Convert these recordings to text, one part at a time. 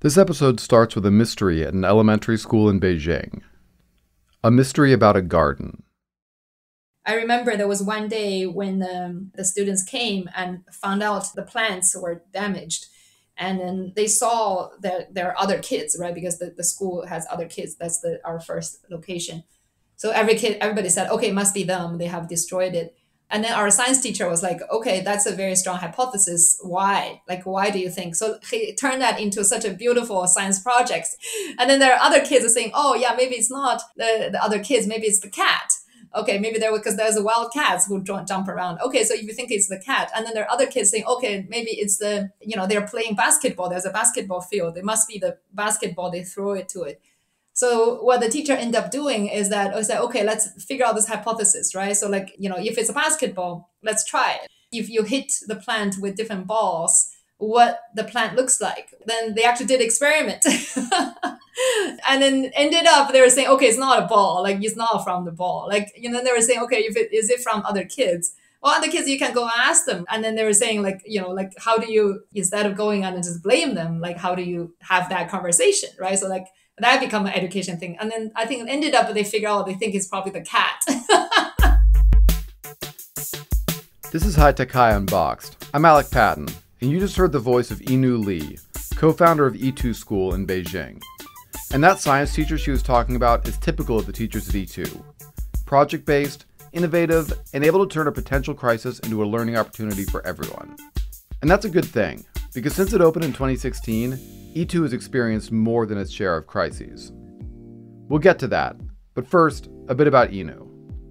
This episode starts with a mystery at an elementary school in Beijing. A mystery about a garden. I remember there was one day when um, the students came and found out the plants were damaged. And then they saw that there are other kids, right? Because the, the school has other kids. That's the our first location. So every kid, everybody said, okay, it must be them. They have destroyed it. And then our science teacher was like, okay, that's a very strong hypothesis. Why? Like, why do you think? So he turned that into such a beautiful science project. And then there are other kids saying, oh, yeah, maybe it's not the, the other kids, maybe it's the cat. Okay, maybe there because there's a wild cats who jump around. Okay, so if you think it's the cat, and then there are other kids saying, okay, maybe it's the you know they're playing basketball. There's a basketball field. It must be the basketball. They throw it to it. So what the teacher ended up doing is that oh, I said, okay, let's figure out this hypothesis, right? So like, you know, if it's a basketball, let's try it. If you hit the plant with different balls, what the plant looks like. Then they actually did experiment. and then ended up they were saying, okay, it's not a ball, like it's not from the ball. Like, you know, they were saying, okay, if it is it from other kids? Well, other kids you can go ask them. And then they were saying, like, you know, like how do you instead of going on and just blame them, like how do you have that conversation? Right. So like that become an education thing. And then I think it ended up they figure out they think it's probably the cat. this is High Tech High Unboxed. I'm Alec Patton, and you just heard the voice of Yinuo Li, co-founder of ETU School in Beijing. And that science teacher she was talking about is typical of the teachers at ETU. Project-based, innovative, and able to turn a potential crisis into a learning opportunity for everyone. And that's a good thing, because since it opened in 2016, ETU has experienced more than its share of crises. We'll get to that, but first, a bit about Yinuo.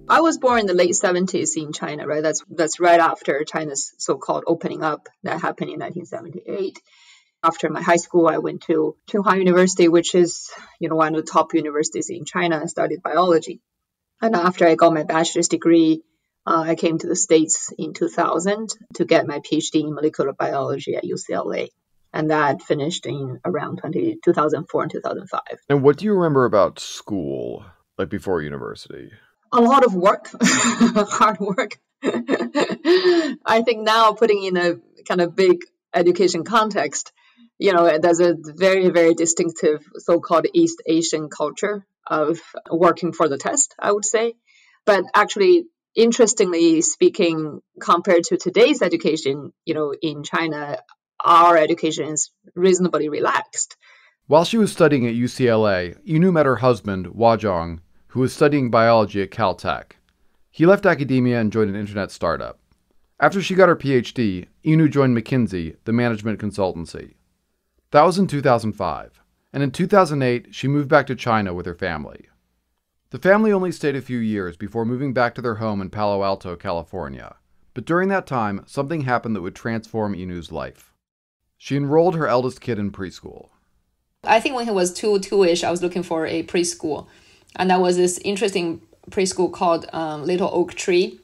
I was born in the late 70s in China, right? That's that's right after China's so-called opening up that happened in 1978. After my high school, I went to Tsinghua University, which is, you know, one of the top universities in China. I studied biology. And after I got my bachelor's degree, uh, I came to the States in 2000 to get my PhD in molecular biology at UCLA and that finished in around 20, 2004 and 2005. And what do you remember about school, like before university? A lot of work, hard work. I think now putting in a kind of big education context, you know, there's a very, very distinctive so called East Asian culture of working for the test, I would say. But actually, interestingly speaking, compared to today's education, you know, in China, our education is reasonably relaxed. While she was studying at UCLA, Yinuo met her husband, Wajong, who was studying biology at Caltech. He left academia and joined an internet startup. After she got her PhD, Yinuo joined McKinsey, the management consultancy. That was in 2005, and in 2008, she moved back to China with her family. The family only stayed a few years before moving back to their home in Palo Alto, California. But during that time, something happened that would transform Yinuo's life. She enrolled her eldest kid in preschool. I think when he was two, two-ish, I was looking for a preschool, and that was this interesting preschool called um, Little Oak Tree.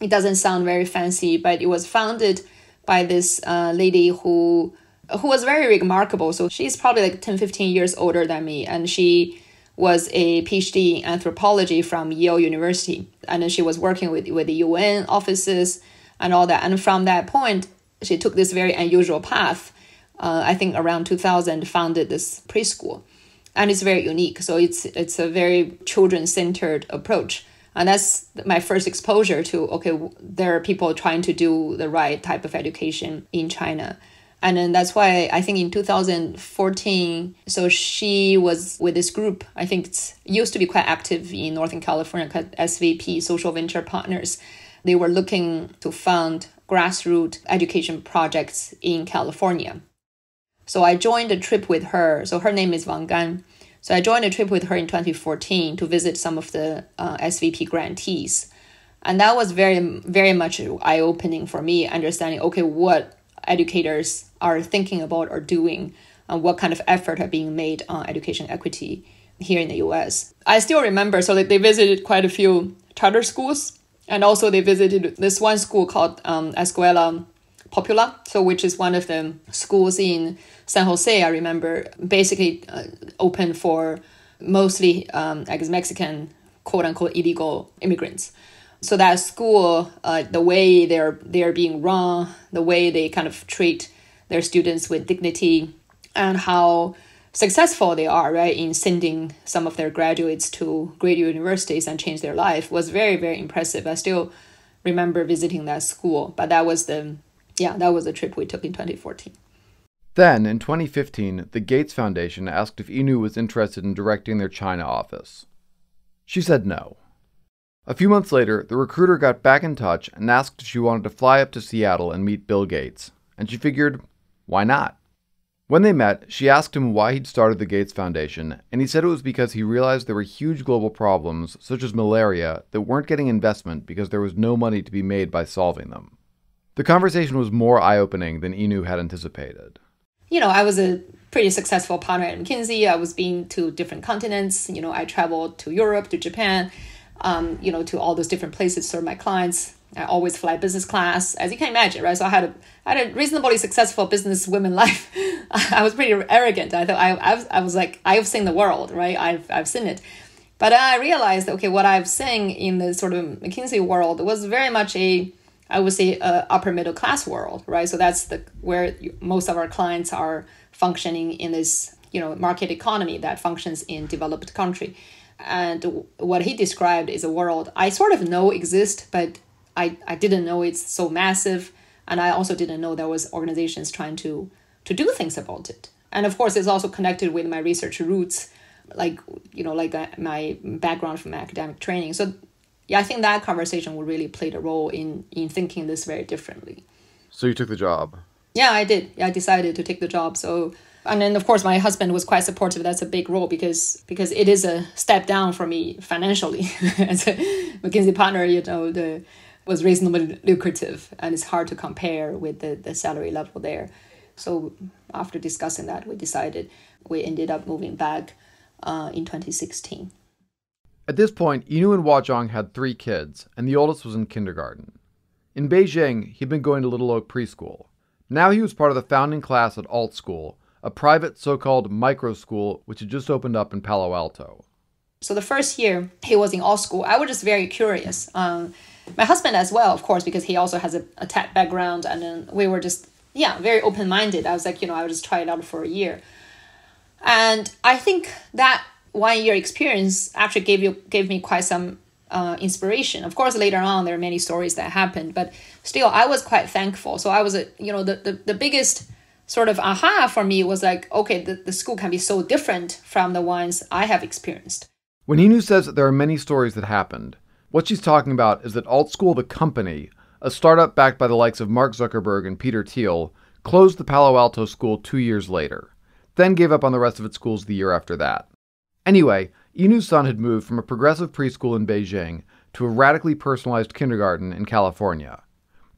It doesn't sound very fancy, but it was founded by this uh, lady who who was very remarkable. So she's probably like 10, 15 years older than me, and she was a PhD in anthropology from Yale University, and then she was working with with the UN offices and all that. And from that point, she took this very unusual path. Uh, I think around 2000 founded this preschool, and it's very unique. So it's it's a very children centered approach, and that's my first exposure to okay, there are people trying to do the right type of education in China. And then that's why I think in 2014, so she was with this group. I think it's used to be quite active in Northern California, SVP, Social Venture Partners. They were looking to fund grassroots education projects in California. So I joined a trip with her. So her name is Wang Gan. So I joined a trip with her in 2014 to visit some of the uh, SVP grantees. And that was very, very much eye opening for me, understanding, okay, what educators are thinking about or doing and what kind of effort are being made on education equity here in the US. I still remember, so they visited quite a few charter schools and also they visited this one school called um, Escuela Popular, so which is one of the schools in San Jose. I remember basically uh, open for mostly um, I guess Mexican quote unquote illegal immigrants. So that school, uh, the way they're they're being run, the way they kind of treat their students with dignity, and how successful they are, right, in sending some of their graduates to great universities and change their life was very, very impressive. I still remember visiting that school, but that was the, yeah, that was the trip we took in 2014. Then, in 2015, the Gates Foundation asked if Yinuo was interested in directing their China office. She said no. A few months later, the recruiter got back in touch and asked if she wanted to fly up to Seattle and meet Bill Gates, and she figured, why not? When they met, she asked him why he'd started the Gates Foundation, and he said it was because he realized there were huge global problems, such as malaria, that weren't getting investment because there was no money to be made by solving them. The conversation was more eye opening than Yinuo had anticipated. You know, I was a pretty successful partner at McKinsey. I was being to different continents. You know, I traveled to Europe, to Japan, um, you know, to all those different places serve my clients. I always fly business class, as you can imagine, right? So I had a I had a reasonably successful business women life. I was pretty arrogant. I thought I, I was, I was like I've seen the world, right? I've I've seen it, but I realized okay, what I've seen in the sort of McKinsey world was very much a I would say a upper middle class world, right? So that's the where most of our clients are functioning in this you know market economy that functions in developed country and what he described is a world I sort of know exist, but I, I didn't know it's so massive and i also didn't know there was organizations trying to to do things about it. And of course it's also connected with my research roots like you know like uh, my background from academic training. So yeah i think that conversation would really played a role in in thinking this very differently. So you took the job? Yeah i did. I decided to take the job. So and then of course my husband was quite supportive. That's a big role because because it is a step down for me financially. As a mckinsey partner you know the was reasonably lucrative and it's hard to compare with the, the salary level there. So after discussing that, we decided we ended up moving back uh, in 2016. At this point, Yinuo and Wajong had three kids, and the oldest was in kindergarten. In Beijing, he'd been going to Little Oak Preschool. Now he was part of the founding class at Alt School, a private so called micro school which had just opened up in Palo Alto. So the first year he was in Alt School, I was just very curious. Um, my husband as well, of course, because he also has a, a tech background, and then we were just yeah very open minded. I was like, you know, I would just try it out for a year, and I think that one year experience actually gave you gave me quite some uh, inspiration. Of course, later on there are many stories that happened, but still, I was quite thankful. So I was, a, you know, the, the the biggest sort of aha for me was like, okay, the, the school can be so different from the ones I have experienced. When Yinuo says that there are many stories that happened, what she's talking about is that AltSchool, the company, a startup backed by the likes of Mark Zuckerberg and Peter Thiel, closed the Palo Alto school two years later, then gave up on the rest of its schools the year after that. Anyway, Yinuo's son had moved from a progressive preschool in Beijing to a radically personalized kindergarten in California.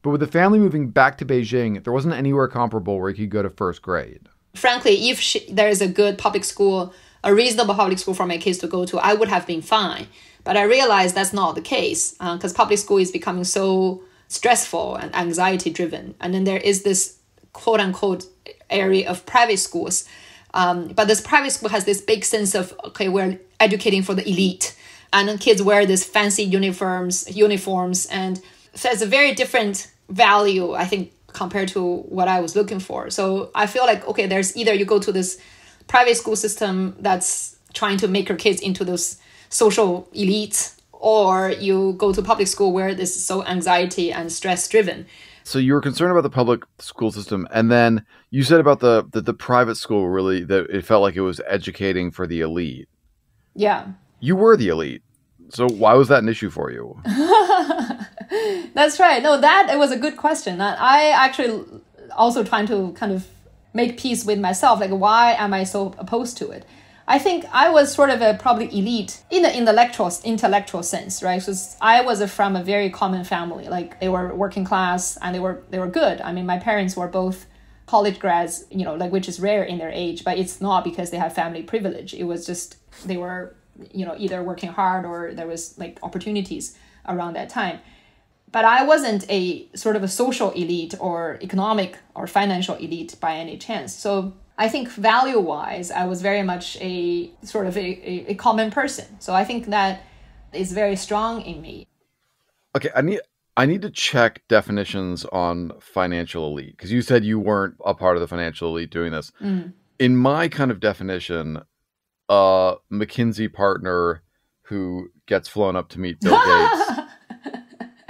But with the family moving back to Beijing, there wasn't anywhere comparable where he could go to first grade. Frankly, if she, there is a good public school, a reasonable public school for my kids to go to, I would have been fine. But I realized that's not the case because uh, public school is becoming so stressful and anxiety driven. And then there is this quote unquote area of private schools. Um, but this private school has this big sense of okay, we're educating for the elite, and then kids wear these fancy uniforms, uniforms, and so it's a very different value, I think, compared to what I was looking for. So I feel like okay, there's either you go to this private school system that's trying to make your kids into those social elite or you go to public school where this is so anxiety and stress driven. So you were concerned about the public school system and then you said about the, the the private school really that it felt like it was educating for the elite. Yeah. You were the elite. So why was that an issue for you? That's right. No that it was a good question. I actually also trying to kind of make peace with myself like why am i so opposed to it I think I was sort of a probably elite in the intellectual intellectual sense, right? Because I was from a very common family. Like they were working class and they were they were good. I mean, my parents were both college grads, you know, like which is rare in their age, but it's not because they have family privilege. It was just they were, you know, either working hard or there was like opportunities around that time. But I wasn't a sort of a social elite or economic or financial elite by any chance. So I think value wise, I was very much a sort of a, a, a, common person. So I think that is very strong in me. Okay, I need I need to check definitions on financial elite because you said you weren't a part of the financial elite doing this. Mm. In my kind of definition, a McKinsey partner who gets flown up to meet Bill Gates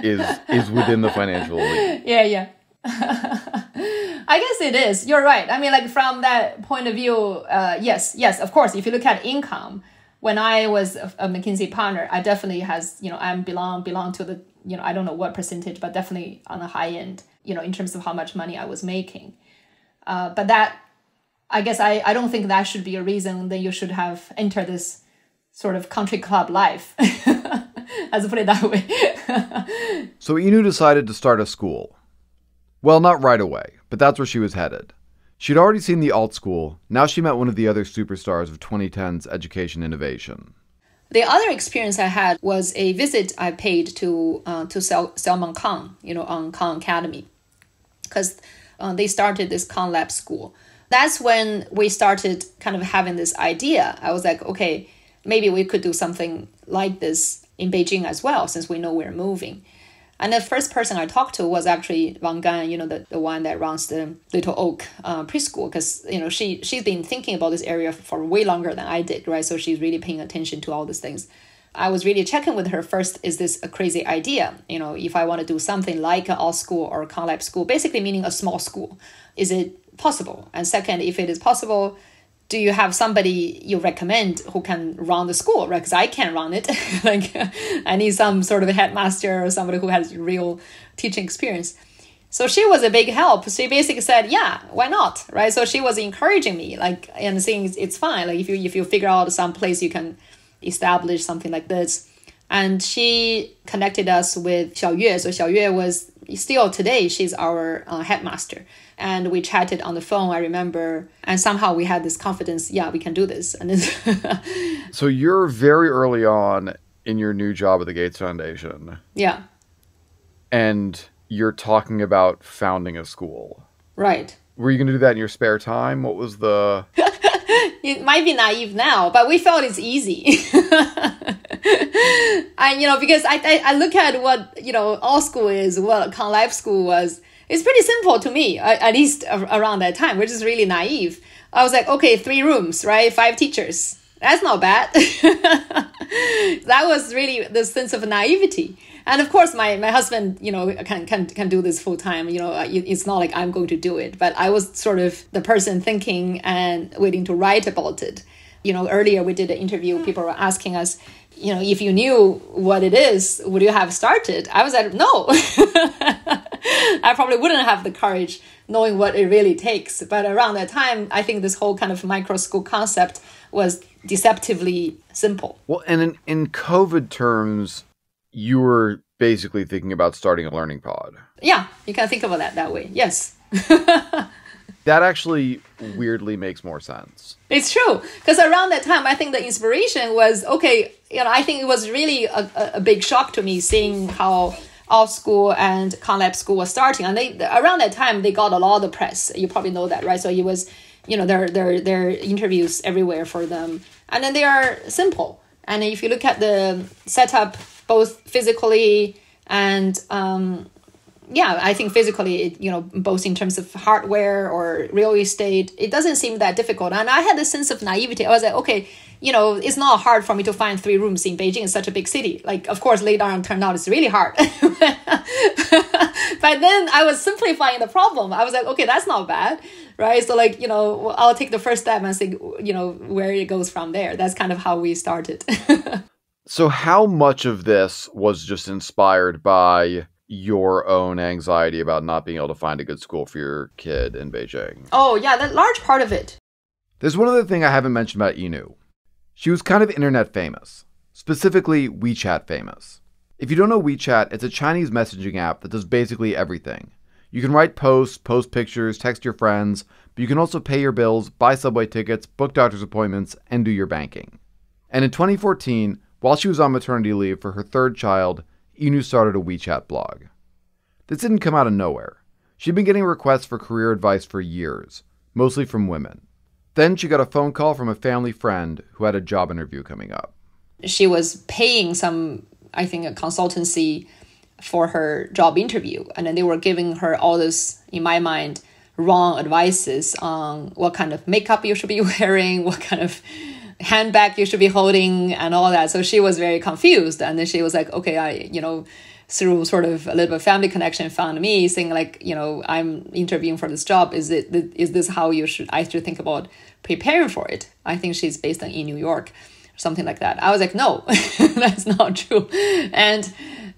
is is within the financial elite. Yeah, yeah. I guess it is. You're right. I mean, like from that point of view, uh, yes, yes, of course. If you look at income, when I was a, McKinsey partner, I definitely has you know I belong belong to the you know I don't know what percentage, but definitely on the high end. You know, in terms of how much money I was making. Uh, but that, I guess I I don't think that should be a reason that you should have entered this sort of country club life. Let's put it that way. so Yinuo decided to start a school. Well, not right away, but that's where she was headed. She'd already seen the alt school. Now she met one of the other superstars of 2010's education innovation. The other experience I had was a visit I paid to uh, to Sel- Salman Khan, you know, on Khan Academy, because uh, they started this Khan Lab school. That's when we started kind of having this idea. I was like, okay, maybe we could do something like this in Beijing as well, since we know we're moving. And the first person I talked to was actually Wang Gan, you know, the, the one that runs the Little Oak uh, preschool, because you know she she's been thinking about this area for way longer than I did, right? So she's really paying attention to all these things. I was really checking with her first. Is this a crazy idea? You know, if I want to do something like an Alt School or Khan Lab school, basically meaning a small school, is it possible? And second, if it is possible, do you have somebody you recommend who can run the school right? Because i can't run it. Like i need some sort of headmaster or somebody who has real teaching experience. So she was a big help. She basically said yeah why not? Right? So she was encouraging me like and saying it's fine. Like if you if you figure out some place you can establish something like this. And she connected us with Xiao Yue. So Xiao Yue was still today she's our uh, headmaster and we chatted on the phone i remember. And somehow we had this confidence yeah we can do this. And so you're very early on in your new job at the gates foundation. Yeah. And you're talking about founding a school. Right. Were you going to do that in your spare time? What was the it might be naive now but we felt it's easy. And you know because I, I, I look at what you know Alt School is what Khan Lab school was it's pretty simple to me, at least around that time, which is really naive. I was like, okay, three rooms, right? Five teachers. That's not bad. that was really the sense of naivety. And of course, my, my husband, you know, can, can, can do this full time. You know, it's not like I'm going to do it, but I was sort of the person thinking and waiting to write about it. You know, earlier we did an interview, hmm. people were asking us, you know, if you knew what it is, would you have started? I was like, no. I probably wouldn't have the courage knowing what it really takes. But around that time, I think this whole kind of micro school concept was deceptively simple. Well, and in, in COVID terms, you were basically thinking about starting a learning pod. Yeah, you can think about that that way. Yes. that actually weirdly makes more sense. It's true because around that time, I think the inspiration was okay. You know, I think it was really a, a big shock to me seeing how alt school and Khan Lab school was starting, and they around that time they got a lot of press. You probably know that, right? So it was, you know, there there there interviews everywhere for them, and then they are simple. And if you look at the setup, both physically and um, yeah, I think physically, you know, both in terms of hardware or real estate, it doesn't seem that difficult. And I had a sense of naivety. I was like, okay, you know, it's not hard for me to find three rooms in Beijing. It's such a big city. Like, of course, later on turned out it's really hard. but then I was simplifying the problem. I was like, okay, that's not bad, right? So like, you know, I'll take the first step and see, you know, where it goes from there. That's kind of how we started. so how much of this was just inspired by your own anxiety about not being able to find a good school for your kid in Beijing? Oh, yeah, that large part of it. There's one other thing I haven't mentioned about Yinuo. She was kind of internet famous, specifically WeChat famous. If you don't know WeChat, it's a Chinese messaging app that does basically everything. You can write posts, post pictures, text your friends, but you can also pay your bills, buy subway tickets, book doctor's appointments, and do your banking. And in 2014, while she was on maternity leave for her third child, Yinuo started a WeChat blog. This didn't come out of nowhere. She'd been getting requests for career advice for years, mostly from women. Then she got a phone call from a family friend who had a job interview coming up. She was paying some, I think, a consultancy for her job interview. And then they were giving her all those, in my mind, wrong advices on what kind of makeup you should be wearing, what kind of handbag you should be holding, and all that. So she was very confused, and then she was like, "Okay, I, you know." Through sort of a little bit of family connection found me saying like you know i'm interviewing for this job. Is it is this how you should i should think about preparing for it? I think she's based in new york something like that. I was like no that's not true. And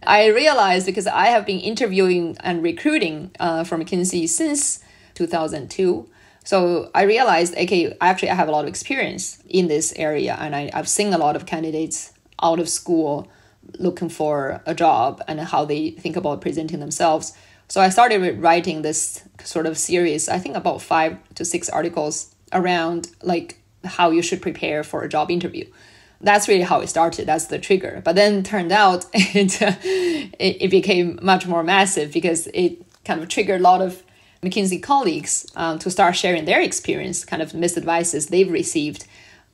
I realized because I have been interviewing and recruiting uh, for McKinsey since 2002. So I realized, okay, actually I have a lot of experience in this area, and I, I've seen a lot of candidates out of school looking for a job and how they think about presenting themselves. So I started writing this sort of series, I think about five to six articles around like how you should prepare for a job interview that's really how it started. That's the trigger. But then turned out it, it, it became much more massive because it kind of triggered a lot of McKinsey colleagues um, to start sharing their experience, kind of misadvices they've received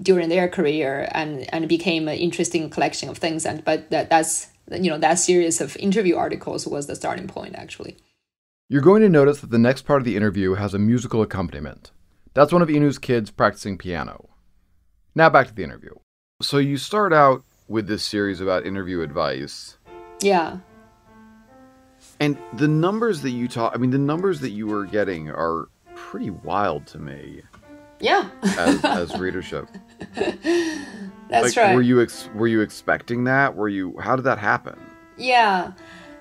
during their career, and and it became an interesting collection of things. And but that that's you know that series of interview articles was the starting point actually. You're going to notice that the next part of the interview has a musical accompaniment. That's one of Yinuo's kids practicing piano. Now back to the interview. So you start out with this series about interview advice. Yeah. And the numbers that you talk, I mean, the numbers that you were getting are pretty wild to me. Yeah. as, as readership. That's like, right. Were you ex- were you expecting that? Were you? How did that happen? Yeah,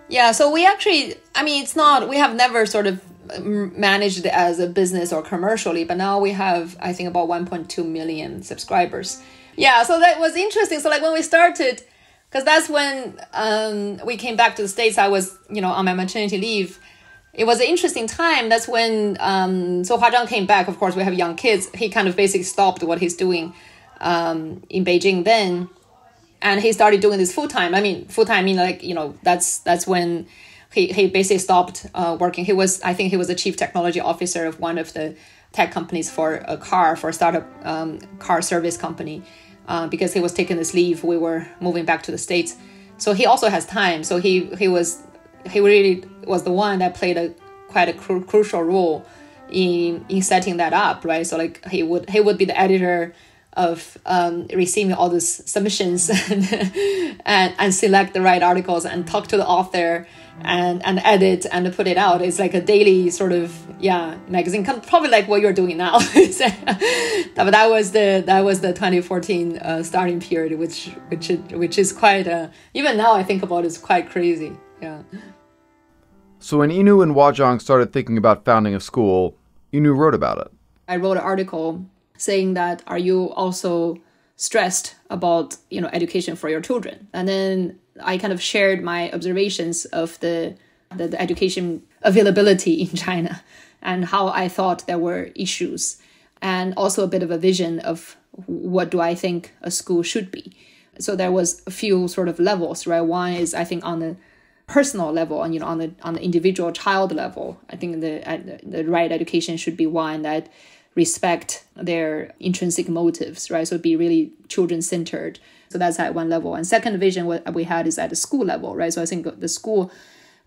yeah. So we actually, I mean, it's not. We have never sort of managed as a business or commercially, but now we have, I think, about 1.2 million subscribers yeah so that was interesting so like when we started because that's when um, we came back to the states i was you know on my maternity leave it was an interesting time. That's when um, so Hua Zhang came back. Of course we have young kids. He kind of basically stopped what he's doing um, in beijing then. And he started doing this full time. I mean full time I mean like you know that's that's when he, he basically stopped uh, working. He was i think he was the chief technology officer of one of the tech companies for a car for a startup um, car service company uh, because he was taking this leave. We were moving back to the states. So he also has time. So he he was he really was the one that played a quite a cru- crucial role in in setting that up right so like he would he would be the editor of um, receiving all these submissions and, and, and select the right articles and talk to the author and and edit and put it out. It's like a daily sort of yeah magazine, probably like what you're doing now. but that was the that was the 2014 uh, starting period, which which which is quite uh, even now I think about it, it's quite crazy. Yeah. So when Yinuo and Wajong started thinking about founding a school, Yinuo wrote about it. I wrote an article saying that are you also stressed about you know education for your children? And then i kind of shared my observations of the the, the education availability in china and how i thought there were issues and also a bit of a vision of what do i think a school should be. So there was a few sort of levels right? One is i think on the personal level and you know on the on the individual child level i think the uh, the right education should be one that respect their intrinsic motives, right? So be really children centered. So that's at one level. And second vision what we had is at the school level, right? So I think the school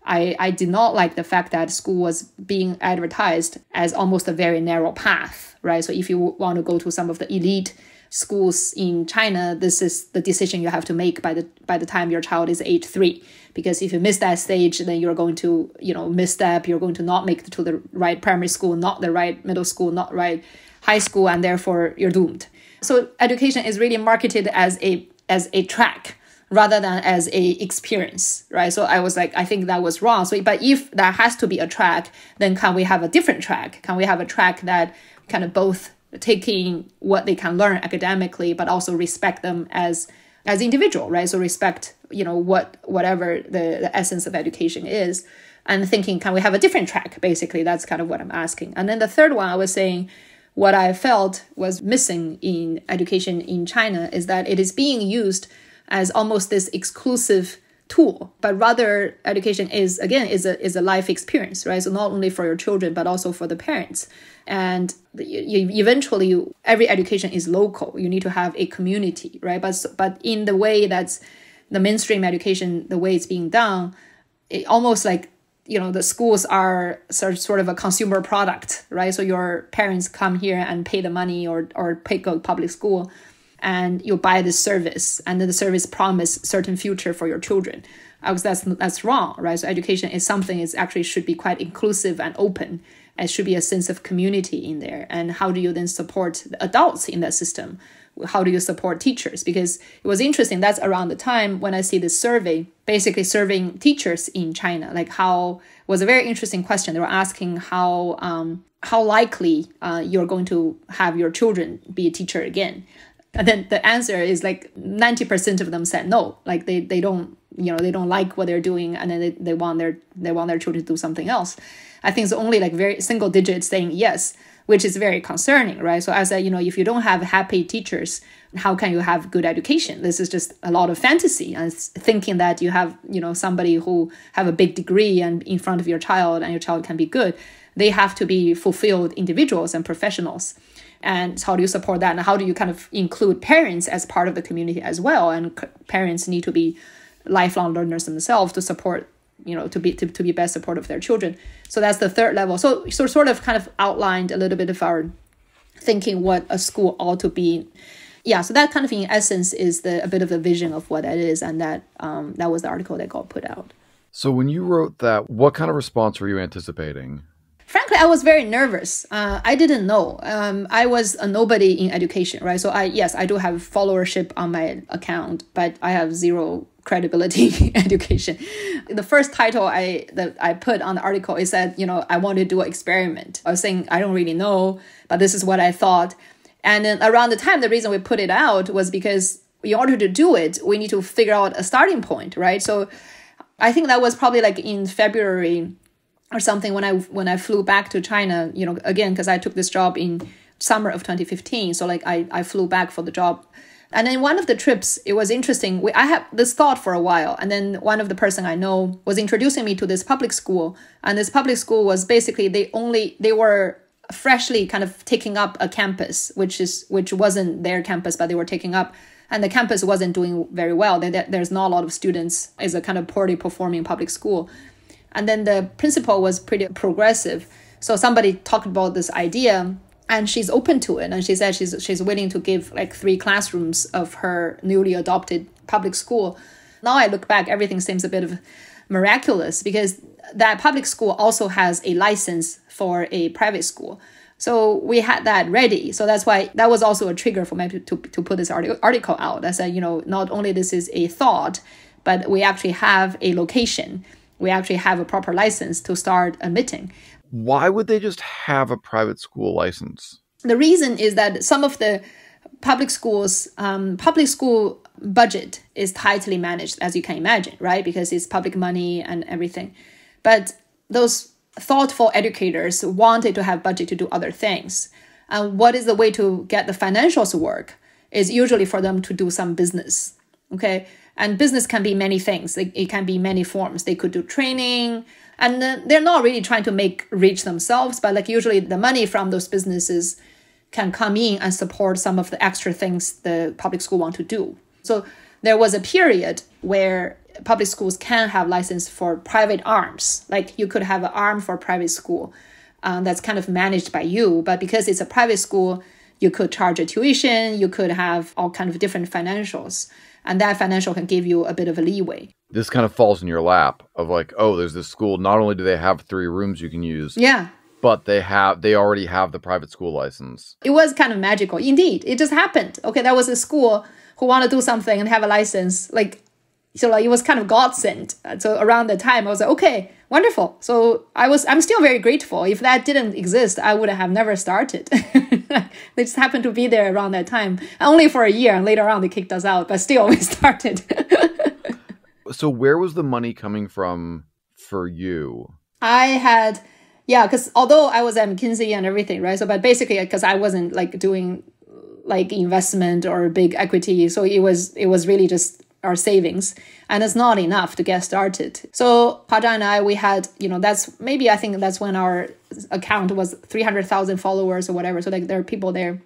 I, I did not like the fact that school was being advertised as almost a very narrow path, right? So if you want to go to some of the elite schools in China, this is the decision you have to make by the by the time your child is age three. Because if you miss that stage, then you're going to you know misstep. You're going to not make it to the right primary school, not the right middle school, not right high school, and therefore you're doomed. So education is really marketed as a as a track rather than as a experience right so i was like i think that was wrong so but if that has to be a track then can we have a different track can we have a track that kind of both taking what they can learn academically but also respect them as as individual right? So respect you know what whatever the, the essence of education is and thinking can we have a different track? Basically that's kind of what i'm asking. And then the third one i was saying what i felt was missing in education in china is that it is being used as almost this exclusive tool but rather education is again is a is a life experience right? So not only for your children but also for the parents. And you, eventually every education is local. You need to have a community right? But but in the way that's the mainstream education the way it's being done it almost like you know the schools are sort sort of a consumer product, right? So your parents come here and pay the money or or pay go public school, and you buy this service, and then the service promise certain future for your children. Because that's that's wrong, right? So education is something is actually should be quite inclusive and open. It should be a sense of community in there. And how do you then support the adults in that system? how do you support teachers? Because it was interesting. That's around the time when I see this survey, basically serving teachers in China. Like how was a very interesting question. They were asking how um, how likely uh, you're going to have your children be a teacher again. And then the answer is like 90% of them said no. Like they, they don't, you know, they don't like what they're doing and then they, they want their they want their children to do something else. I think it's only like very single digits saying yes which is very concerning, right? So as said, you know, if you don't have happy teachers, how can you have good education? This is just a lot of fantasy and thinking that you have, you know, somebody who have a big degree and in front of your child and your child can be good. They have to be fulfilled individuals and professionals. And how do you support that? And how do you kind of include parents as part of the community as well? And parents need to be lifelong learners themselves to support you know to be to, to be best supportive of their children. So that's the third level. So so sort of kind of outlined a little bit of our thinking what a school ought to be. Yeah so that kind of in essence is the a bit of a vision of what that is and that um, that was the article that got put out. So when you wrote that what kind of response were you anticipating frankly i was very nervous uh, i didn't know um, i was a nobody in education right so i yes i do have followership on my account but i have zero credibility in education. The first title I that I put on the article is that you know I want to do an experiment. I was saying I don't really know, but this is what I thought. And then around the time, the reason we put it out was because in order to do it, we need to figure out a starting point, right? So I think that was probably like in February or something when I when I flew back to China. You know, again because I took this job in summer of 2015, so like I I flew back for the job and then one of the trips, it was interesting. We, I had this thought for a while, and then one of the person I know was introducing me to this public school, and this public school was basically they only they were freshly kind of taking up a campus, which is which wasn't their campus, but they were taking up, and the campus wasn't doing very well. there's not a lot of students. It's a kind of poorly performing public school, and then the principal was pretty progressive. So somebody talked about this idea and she's open to it. And she said she's she's willing to give like three classrooms of her newly adopted public school. Now i look back everything seems a bit of miraculous because that public school also has a license for a private school. So we had that ready. So that's why that was also a trigger for me to, to, to put this article, article out. I said you know not only this is a thought but we actually have a location we actually have a proper license to start admitting why would they just have a private school license? The reason is that some of the public schools, um, public school budget is tightly managed, as you can imagine, right? Because it's public money and everything. But those thoughtful educators wanted to have budget to do other things. And what is the way to get the financials to work? Is usually for them to do some business. Okay. And business can be many things. It can be many forms. They could do training, and they're not really trying to make rich themselves but like usually the money from those businesses can come in and support some of the extra things the public school want to do so there was a period where public schools can have license for private arms like you could have an arm for private school um, that's kind of managed by you but because it's a private school you could charge a tuition you could have all kind of different financials and that financial can give you a bit of a leeway this kind of falls in your lap of like, oh, there's this school. Not only do they have three rooms you can use, yeah, but they have they already have the private school license. It was kind of magical, indeed. It just happened. Okay, that was a school who want to do something and have a license. Like, so like it was kind of godsend. So around the time, I was like, okay, wonderful. So I was I'm still very grateful. If that didn't exist, I would have never started. they just happened to be there around that time, only for a year, and later on they kicked us out. But still, we started. So where was the money coming from for you? I had yeah, because although I was at McKinsey and everything, right? So, but basically, because I wasn't like doing like investment or big equity, so it was it was really just our savings, and it's not enough to get started. So Haja and I, we had you know that's maybe I think that's when our account was three hundred thousand followers or whatever. So like there are people there,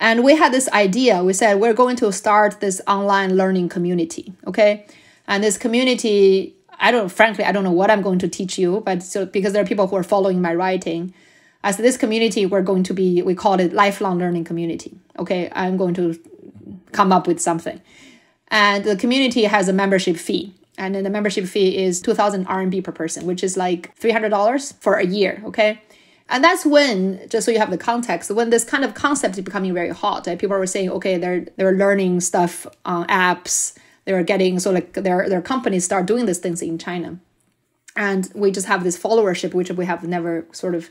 and we had this idea. We said we're going to start this online learning community. Okay, and this community I don't, frankly, I don't know what I'm going to teach you, but so because there are people who are following my writing, as this community, we're going to be, we call it lifelong learning community. Okay, I'm going to come up with something. And the community has a membership fee. And then the membership fee is 2000 RMB per person, which is like $300 for a year. Okay. And that's when, just so you have the context, when this kind of concept is becoming very hot, right? people were saying, okay, they're they're learning stuff on apps, they're getting so like their their companies start doing these things in China, and we just have this followership which we have never sort of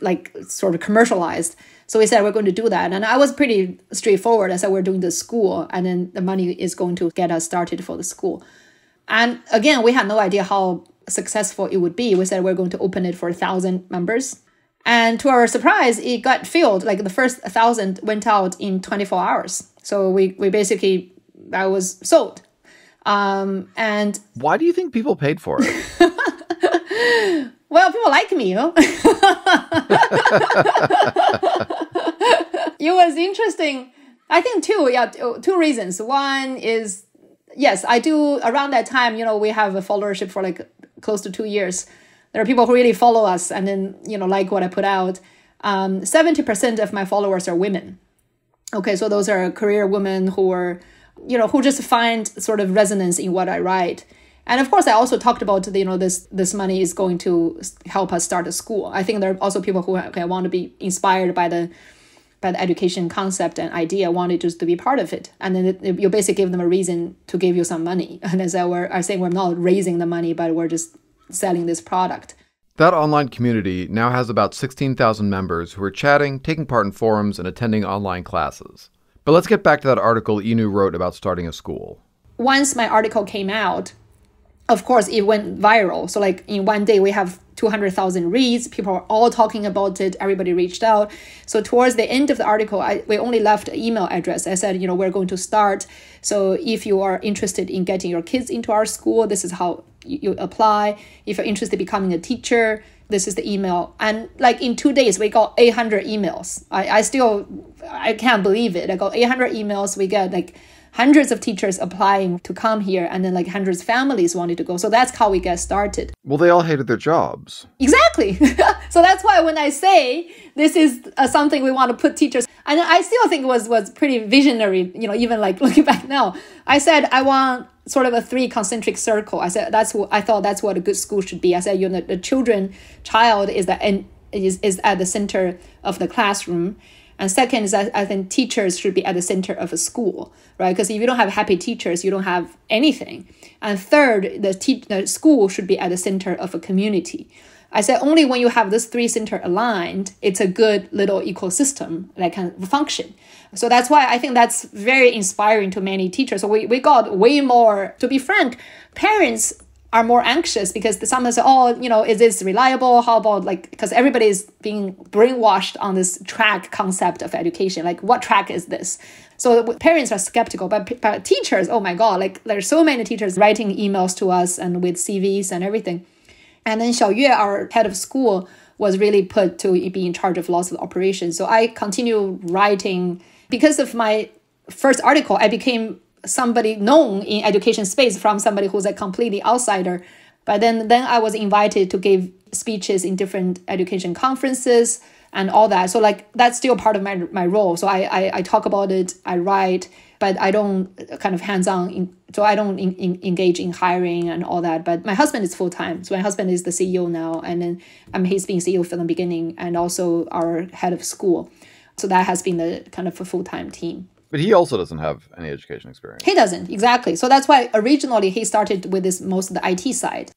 like sort of commercialized. So we said we're going to do that, and I was pretty straightforward. I said we're doing the school, and then the money is going to get us started for the school. And again, we had no idea how successful it would be. We said we're going to open it for a thousand members and to our surprise, it got filled. Like the first thousand went out in 24 hours. So we, we basically, that was sold. Um, and why do you think people paid for it? well, people like me, know? it was interesting. I think two, yeah, two reasons. One is, yes, I do around that time, you know, we have a followership for like close to two years there are people who really follow us and then you know like what I put out. Um, 70% of my followers are women. Okay, so those are career women who are, you know, who just find sort of resonance in what I write. And of course, I also talked about you know this this money is going to help us start a school. I think there are also people who okay, want to be inspired by the by the education concept and idea, wanted just to be part of it. And then it, you basically give them a reason to give you some money. And as I were I say, we're not raising the money, but we're just selling this product. That online community now has about 16,000 members who are chatting, taking part in forums, and attending online classes. But let's get back to that article Yinuo wrote about starting a school. Once my article came out, of course, it went viral. So, like in one day, we have 200,000 reads. People are all talking about it. Everybody reached out. So, towards the end of the article, I, we only left an email address. I said, you know, we're going to start. So, if you are interested in getting your kids into our school, this is how you, apply. If you're interested in becoming a teacher, this is the email. And like in two days, we got 800 emails. I, I still, I can't believe it. I got 800 emails. We get like hundreds of teachers applying to come here and then like hundreds of families wanted to go. So that's how we get started. Well they all hated their jobs. Exactly. So that's why when i say this is uh, something we want to put teachers and i still think was was pretty visionary you know even like looking back now. I said i want sort of a three concentric circle. I said that's what i thought that's what a good school should be. I said you know the children child is the and is, is at the center of the classroom and second is that I think teachers should be at the center of a school, right? Because if you don't have happy teachers, you don't have anything. And third, the, te- the school should be at the center of a community. I said only when you have this three center aligned, it's a good little ecosystem that can function. So that's why I think that's very inspiring to many teachers. So we, we got way more, to be frank, parents are more anxious because some say, oh, you know, is this reliable? How about like, because everybody is being brainwashed on this track concept of education. Like, what track is this? So parents are skeptical, but, but teachers, oh my God, like there's so many teachers writing emails to us and with CVs and everything. And then Xiao Yue, our head of school, was really put to be in charge of lots of operations. So I continue writing because of my first article. I became somebody known in education space from somebody who's a completely outsider. But then, then I was invited to give speeches in different education conferences and all that. So like that's still part of my my role. So I I, I talk about it, I write, but I don't kind of hands on. So I don't in, in, engage in hiring and all that. But my husband is full time. So my husband is the CEO now, and then um, he's been CEO from the beginning, and also our head of school. So that has been the kind of a full time team. But he also doesn't have any education experience. He doesn't, exactly. So that's why originally he started with this most of the IT side.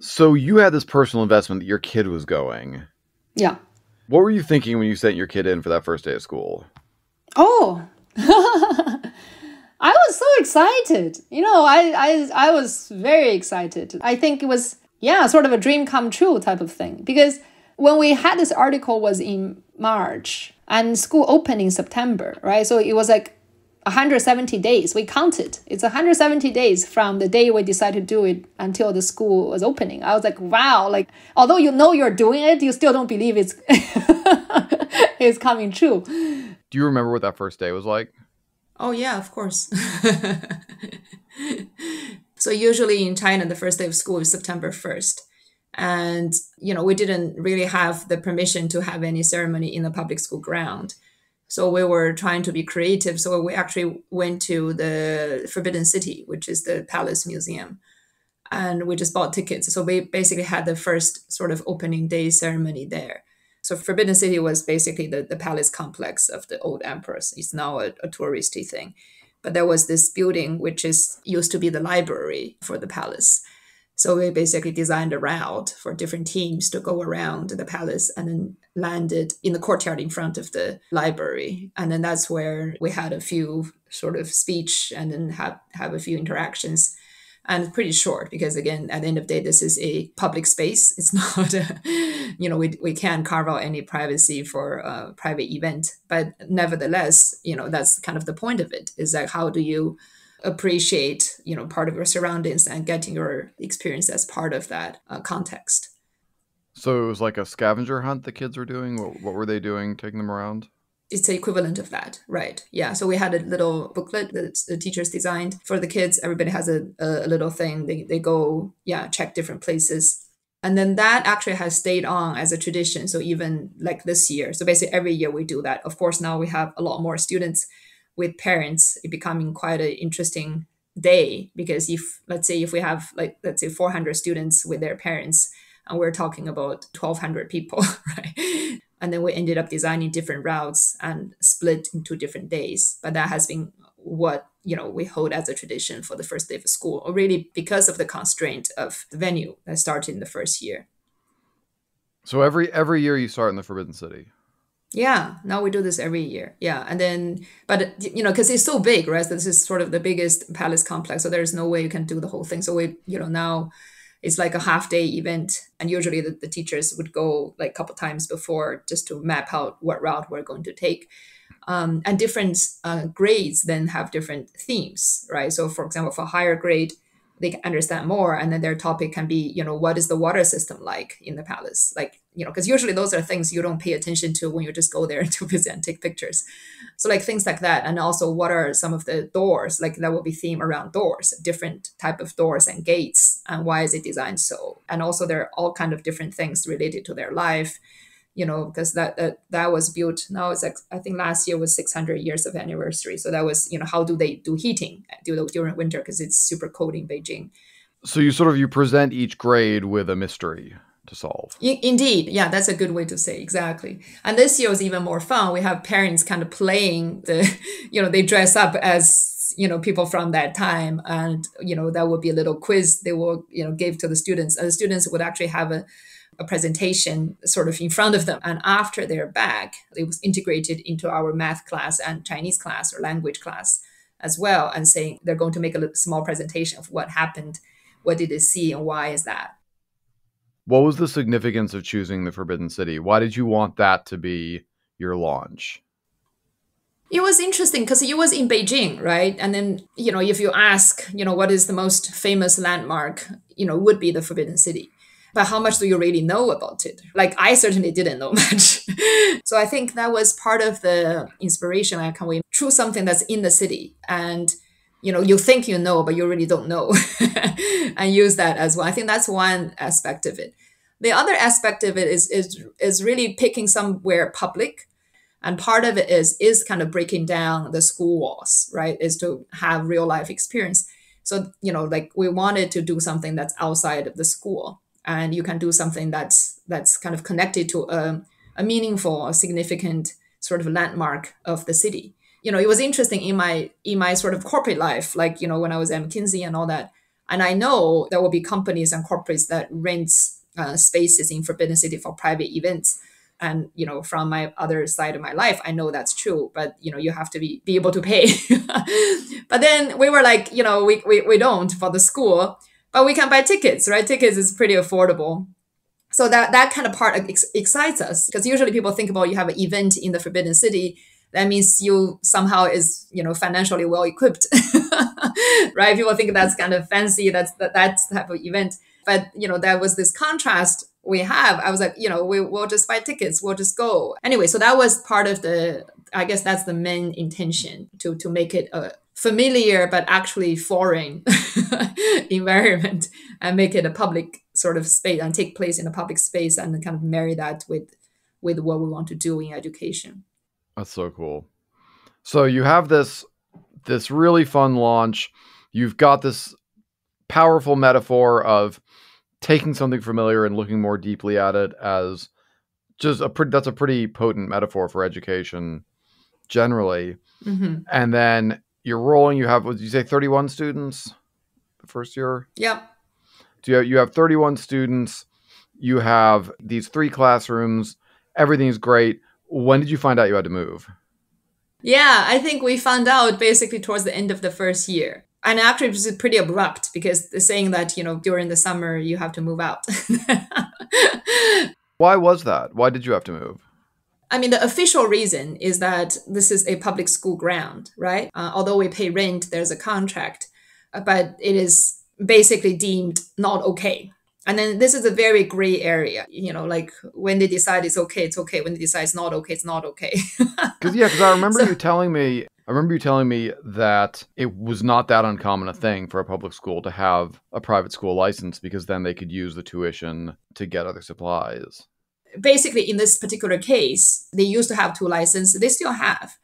So you had this personal investment that your kid was going. Yeah. What were you thinking when you sent your kid in for that first day of school? Oh. I was so excited. You know, I, I I was very excited. I think it was yeah, sort of a dream come true type of thing. Because when we had this article was in March and school opened in September, right? So it was like 170 days. We counted. It's 170 days from the day we decided to do it until the school was opening. I was like, wow, like although you know you're doing it, you still don't believe it's it's coming true. Do you remember what that first day was like? Oh yeah, of course. So usually in China, the first day of school is September 1st. And, you know, we didn't really have the permission to have any ceremony in the public school ground. So we were trying to be creative. So we actually went to the Forbidden City, which is the Palace Museum. And we just bought tickets. So we basically had the first sort of opening day ceremony there. So Forbidden City was basically the, the palace complex of the old emperors. It's now a, a touristy thing. But there was this building which is used to be the library for the palace. So we basically designed a route for different teams to go around the palace and then landed in the courtyard in front of the library. And then that's where we had a few sort of speech and then have, have a few interactions. And pretty short because again at the end of the day this is a public space. It's not a, you know we, we can't carve out any privacy for a private event. But nevertheless you know that's kind of the point of it is that how do you appreciate you know part of your surroundings and getting your experience as part of that uh, context so it was like a scavenger hunt the kids were doing what, what were they doing taking them around it's the equivalent of that, right? Yeah. So we had a little booklet that the teachers designed for the kids. Everybody has a, a little thing. They, they go, yeah, check different places. And then that actually has stayed on as a tradition. So even like this year, so basically every year we do that. Of course, now we have a lot more students with parents. It becoming quite an interesting day because if let's say if we have like let's say 400 students with their parents and we're talking about 1200 people right? And then we ended up designing different routes and split into different days. But that has been what you know we hold as a tradition for the first day of school or really because of the constraint of the venue that started in the first year. So every every year you start in the forbidden city yeah now we do this every year. Yeah and then but you know because it's so big right? This is sort of the biggest palace complex so there's no way you can do the whole thing. So we you know now it's like a half day event and usually the, the teachers would go like a couple times before just to map out what route we're going to take. Um, and different uh, grades then have different themes right? So for example for higher grade they can understand more and then their topic can be you know what is the water system like in the palace? Like you know because usually those are things you don't pay attention to when you just go there to visit and take pictures. So like things like that and also what are some of the doors like that will be theme around doors different type of doors and gates and why is it designed so? And also there are all kind of different things related to their life you know, because that, that that was built now it's like I think last year was 600 years of anniversary. So that was, you know, how do they do heating during winter because it's super cold in Beijing. So you sort of you present each grade with a mystery to solve. Indeed, yeah, that's a good way to say exactly. And this year was even more fun. We have parents kind of playing the, you know, they dress up as you know people from that time, and you know that would be a little quiz they will you know give to the students, and the students would actually have a a presentation sort of in front of them. And after they're back, it was integrated into our math class and Chinese class or language class as well, and saying they're going to make a small presentation of what happened, what did they see, and why is that. What was the significance of choosing the Forbidden City? Why did you want that to be your launch? It was interesting because it was in Beijing, right? And then, you know, if you ask, you know, what is the most famous landmark, you know, would be the Forbidden City but how much do you really know about it? Like I certainly didn't know much. so I think that was part of the inspiration. Like, can we choose something that's in the city? And you know you think you know but you really don't know. And use that as well i think that's one aspect of it. The other aspect of it is is is really picking somewhere public. And part of it is is kind of breaking down the school walls right? Is to have real life experience. So you know like we wanted to do something that's outside of the school and you can do something that's that's kind of connected to a, a meaningful a significant sort of landmark of the city. You know it was interesting in my in my sort of corporate life like you know when i was at mckinsey and all that. And i know there will be companies and corporates that rent uh, spaces in forbidden city for private events. And you know from my other side of my life i know that's true but you know you have to be, be able to pay. But then we were like you know we, we, we don't for the school but we can buy tickets, right? Tickets is pretty affordable. So that, that kind of part ex- excites us because usually people think about you have an event in the Forbidden City. That means you somehow is, you know, financially well equipped, right? People think that's kind of fancy. That's that, that type of event. But, you know, there was this contrast we have. I was like, you know, we, we'll just buy tickets, we'll just go. Anyway, so that was part of the, I guess that's the main intention to, to make it a familiar but actually foreign environment and make it a public sort of space and take place in a public space and kind of marry that with with what we want to do in education. That's so cool. So you have this this really fun launch. You've got this powerful metaphor of taking something familiar and looking more deeply at it as just a pretty that's a pretty potent metaphor for education generally. Mm-hmm. And then you're rolling. You have, what did you say, 31 students the first year? Yeah. So you have, you have 31 students. You have these three classrooms. Everything's great. When did you find out you had to move? Yeah, I think we found out basically towards the end of the first year. And actually, it was pretty abrupt because they're saying that, you know, during the summer, you have to move out. Why was that? Why did you have to move? I mean, the official reason is that this is a public school ground, right? Uh, although we pay rent, there's a contract, uh, but it is basically deemed not okay. And then this is a very gray area, you know, like when they decide it's okay, it's okay. When they decide it's not okay, it's not okay. Because yeah, because I remember so, you telling me, I remember you telling me that it was not that uncommon a thing for a public school to have a private school license because then they could use the tuition to get other supplies basically in this particular case, they used to have two licenses. They still have.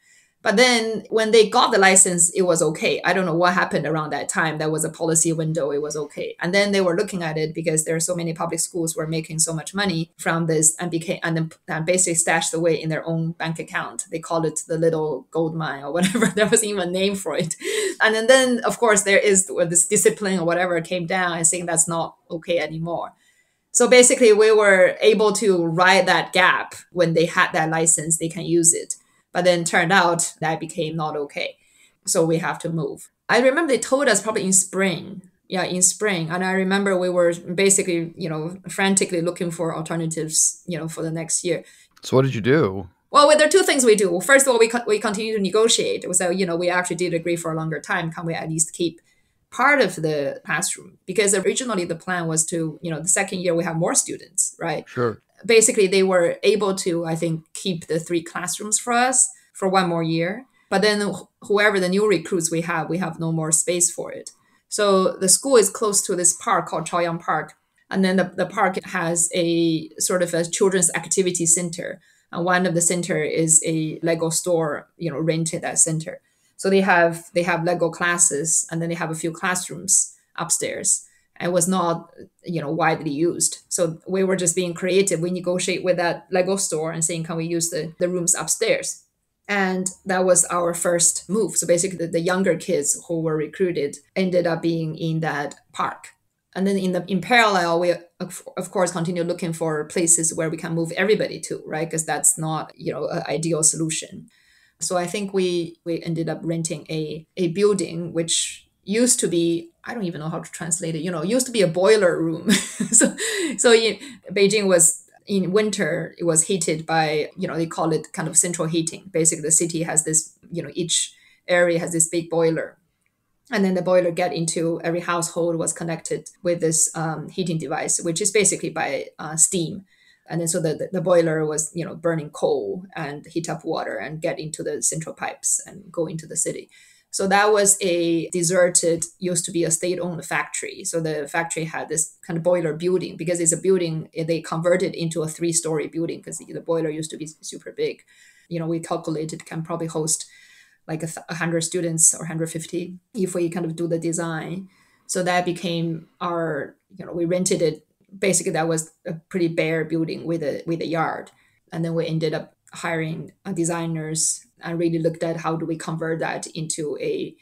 But then when they got the license, it was okay. I don't know what happened around that time. That was a policy window. It was okay. And then they were looking at it because there are so many public schools were making so much money from this and became and then and basically stashed away in their own bank account. They called it the little gold mine or whatever. there was even a name for it. And then, then of course there is this discipline or whatever came down and saying that's not okay anymore. So basically, we were able to ride that gap when they had that license, they can use it. But then turned out that became not okay. So we have to move. I remember they told us probably in spring. Yeah, in spring. And I remember we were basically, you know, frantically looking for alternatives, you know, for the next year. So what did you do? Well, there are two things we do. First of all, we, co- we continue to negotiate. So, you know, we actually did agree for a longer time. Can we at least keep part of the classroom because originally the plan was to you know the second year we have more students right? Sure. Basically they were able to i think keep the three classrooms for us for one more year. But then whoever the new recruits we have we have no more space for it. So the school is close to this park called chaoyang park. And then the, the park has a sort of a children's activity center. And one of the center is a lego store you know rented that center so they have they have Lego classes, and then they have a few classrooms upstairs. It was not you know widely used. So we were just being creative. We negotiate with that Lego store and saying, can we use the, the rooms upstairs? And that was our first move. So basically, the, the younger kids who were recruited ended up being in that park. And then in the in parallel, we of course continue looking for places where we can move everybody to, right? Because that's not you know an ideal solution. So I think we we ended up renting a a building which used to be I don't even know how to translate it. You know, used to be a boiler room. so so in, Beijing was in winter it was heated by you know they call it kind of central heating. Basically, the city has this you know each area has this big boiler and then the boiler get into every household was connected with this um, heating device which is basically by uh, steam and then so the, the boiler was you know burning coal and heat up water and get into the central pipes and go into the city. So that was a deserted used to be a state-owned factory. So the factory had this kind of boiler building. Because it's a building eh, they converted into a three-story building because the boiler used to be super big. You know we calculated can probably host like a 100 students or 150 if we kind of do the design. So that became our you know we rented it basically that was a pretty bare building with a with a yard. And then we ended up hiring designers and really looked at how do we convert that into a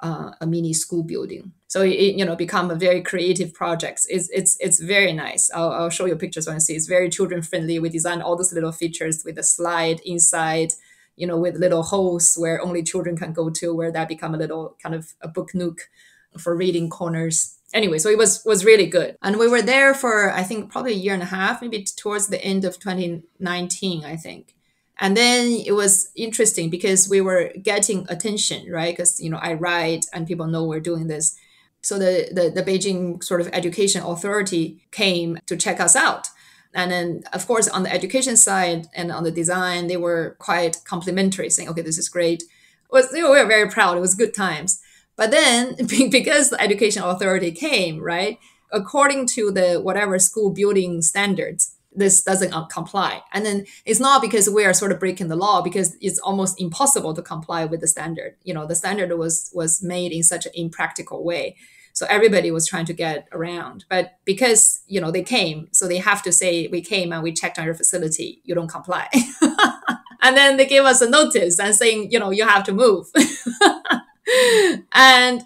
uh, a mini school building. So it you know become a very creative project it's it's it's very nice. I'll, I'll show you pictures when i see. It's very children friendly we designed all those little features with a slide inside you know with little holes where only children can go to where that become a little kind of a book nook for reading corners anyway, so it was was really good. And we were there for I think probably a year and a half, maybe towards the end of 2019, I think. And then it was interesting because we were getting attention, right? Because you know I write and people know we're doing this. So the, the the Beijing sort of education authority came to check us out. And then, of course, on the education side and on the design, they were quite complimentary, saying, okay, this is great. It was, they were very proud. It was good times. But then, because the education authority came, right, according to the whatever school building standards, this doesn't uh, comply. And then it's not because we are sort of breaking the law, because it's almost impossible to comply with the standard. You know, the standard was was made in such an impractical way so everybody was trying to get around. But because, you know, they came, so they have to say, we came and we checked on your facility, you don't comply. and then they gave us a notice and saying, you know, you have to move. and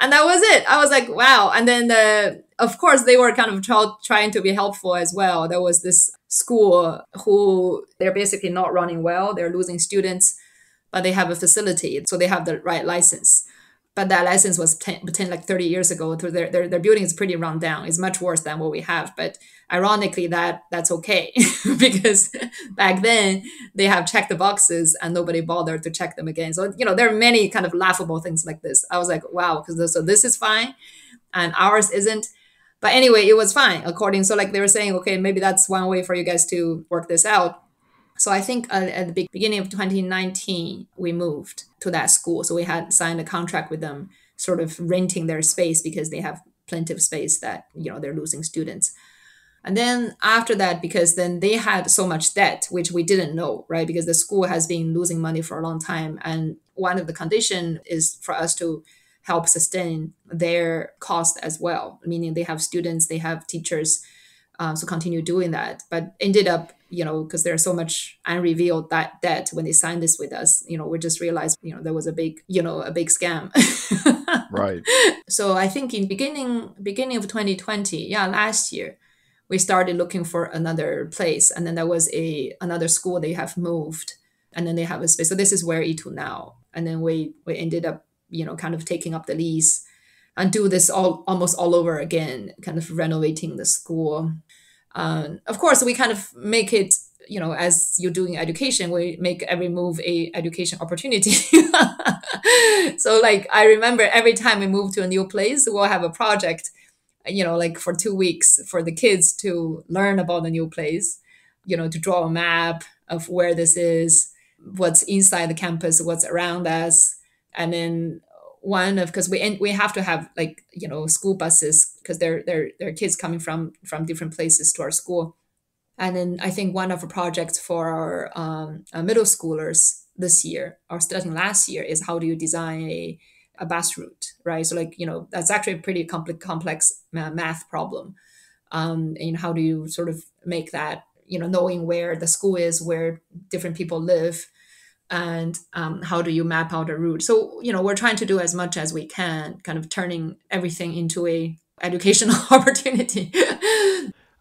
and that was it. I was like, wow. And then the of course they were kind of try, trying to be helpful as well. There was this school who they're basically not running well. They're losing students, but they have a facility, so they have the right license but that license was 10, 10 like 30 years ago so their, their, their building is pretty run down. It's much worse than what we have but ironically that that's okay because back then they have checked the boxes and nobody bothered to check them again. So you know there are many kind of laughable things like this. I was like wow because so this is fine and ours isn't. But anyway it was fine according so like they were saying okay maybe that's one way for you guys to work this out so I think uh, at the beginning of 2019, we moved to that school. So we had signed a contract with them, sort of renting their space because they have plenty of space that, you know, they're losing students. And then after that, because then they had so much debt, which we didn't know, right? Because the school has been losing money for a long time. And one of the condition is for us to help sustain their cost as well, meaning they have students, they have teachers, uh, so continue doing that. But ended up you know, because there's so much unrevealed that debt when they signed this with us, you know, we just realized, you know, there was a big, you know, a big scam. right. So I think in beginning beginning of 2020, yeah, last year, we started looking for another place, and then there was a another school they have moved, and then they have a space. So this is where ETU now, and then we we ended up, you know, kind of taking up the lease and do this all almost all over again, kind of renovating the school um, of course, we kind of make it you know as you're doing education we make every move a education opportunity. So like i remember every time we move to a new place we'll have a project you know like for two weeks for the kids to learn about the new place you know to draw a map of where this is what's inside the campus what's around us and then one of because we and we have to have like you know school buses because they're they're they're kids coming from from different places to our school. And then i think one of the projects for our, um, our middle schoolers this year or starting last year is how do you design a, a bus route right? So like you know that's actually a pretty complex complex math problem. Um, and how do you sort of make that you know knowing where the school is where different people live and um, how do you map out a route? So you know we're trying to do as much as we can kind of turning everything into a educational opportunity.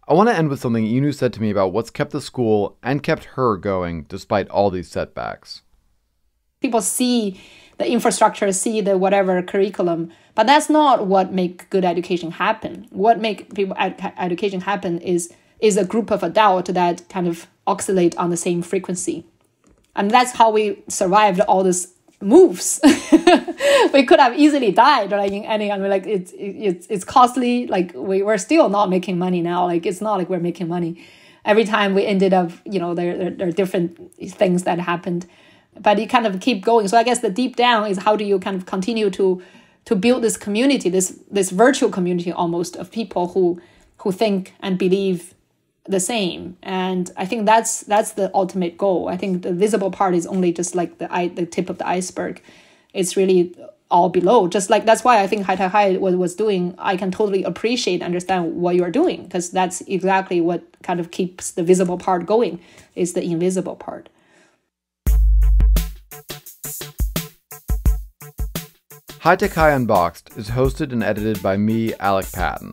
I want to end with something Yinuo said to me about what's kept the school and kept her going despite all these setbacks. People see the infrastructure see the whatever curriculum but that's not what make good education happen. What make people ed- education happen is is a group of adults that kind of oscillate on the same frequency and that's how we survived all these moves. we could have easily died, like in any, I mean, like it's it's it's costly. Like we we're still not making money now. Like it's not like we're making money. Every time we ended up, you know, there, there, there are different things that happened, but you kind of keep going. So I guess the deep down is how do you kind of continue to to build this community, this this virtual community almost of people who who think and believe the same. And i think that's that's the ultimate goal. I think the visible part is only just like the the tip of the iceberg. It's really all below. Just like that's why i think High Tech High was, was doing i can totally appreciate understand what you are doing because that's exactly what kind of keeps the visible part going is the invisible part. High Tech High Unboxed is hosted and edited by me, Alec Patton.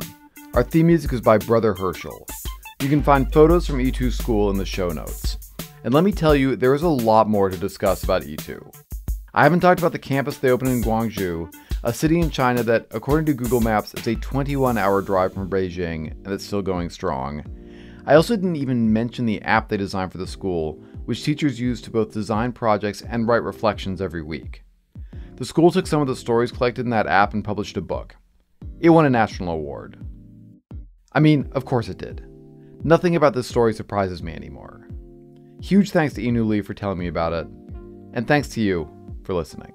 Our theme music is by Brother Herschel. You can find photos from ETU School in the show notes. And let me tell you, there is a lot more to discuss about ETU. I haven't talked about the campus they opened in Guangzhou, a city in China that, according to Google Maps, is a 21 hour drive from Beijing and it's still going strong. I also didn't even mention the app they designed for the school, which teachers use to both design projects and write reflections every week. The school took some of the stories collected in that app and published a book. It won a national award. I mean, of course it did. Nothing about this story surprises me anymore. Huge thanks to Yinuo Li for telling me about it, and thanks to you for listening.